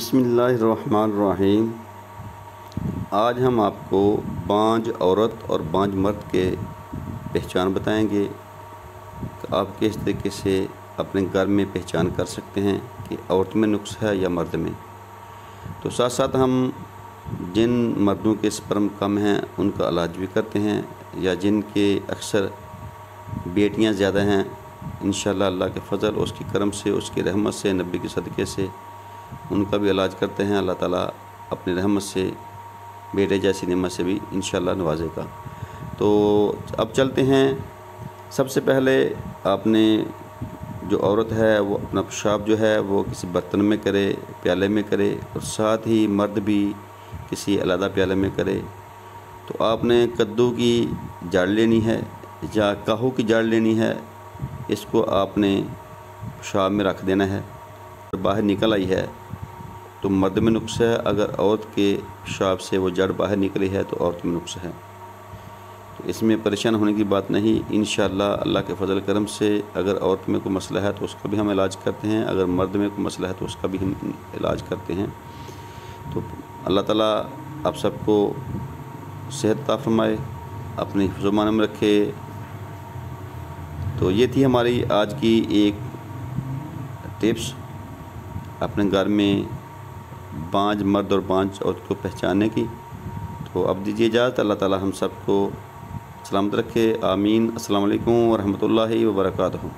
बसमीम आज हम आपको बांझ औरत और बांझ मर्द के पहचान बताएँगे कि आप किस तरीके से अपने घर में पहचान कर सकते हैं कि औरत में नुक्स है या मर्द में। तो साथ साथ हम जिन मर्दों के स्पर्म कम हैं, उनका इलाज भी करते हैं या जिनके अक्सर बेटियाँ ज़्यादा हैं इन अल्लाह के फ़ज़ल, उसकी करम से, उसकी रहमत से, नबी के सदक़े से उनका भी इलाज करते हैं। अल्लाह ताला अपनी रहमत से, बेटे जैसी नमत से भी इन नवाजेगा। तो अब चलते हैं। सबसे पहले आपने जो औरत है, वो अपना पेशाब जो है, वो किसी बर्तन में करे, प्याले में करे और साथ ही मर्द भी किसी अलहदा प्याले में करे। तो आपने कद्दू की जाड़ लेनी है या काहू की जाड़ लेनी है, इसको आपने पेशाब में रख देना है। बाहर निकल आई है तो मर्द में नुक्स है। अगर औरत के पेशाब से वो जड़ बाहर निकली है तो औरत में नुक्स है। तो इसमें परेशान होने की बात नहीं। इन अल्लाह के फजल करम से अगर औरत में कोई मसला है तो उसका भी हम इलाज करते हैं। अगर मर्द में कोई मसला है तो उसका भी हम इलाज करते हैं। तो अल्लाह ताला आप सबको सेहत फरमाए, अपने हिफ्जमान में रखे। तो ये थी हमारी आज की एक टिप्स। अपने घर में बाँझ मर्द और बाँझ औरत को पहचानने की तो अब दीजिए इजाज़त। अल्लाह ताला हम सबको सलामत रखे। आमीन। अस्सलाम वालेकुम वरहमतुल्लाहि व बरकातहू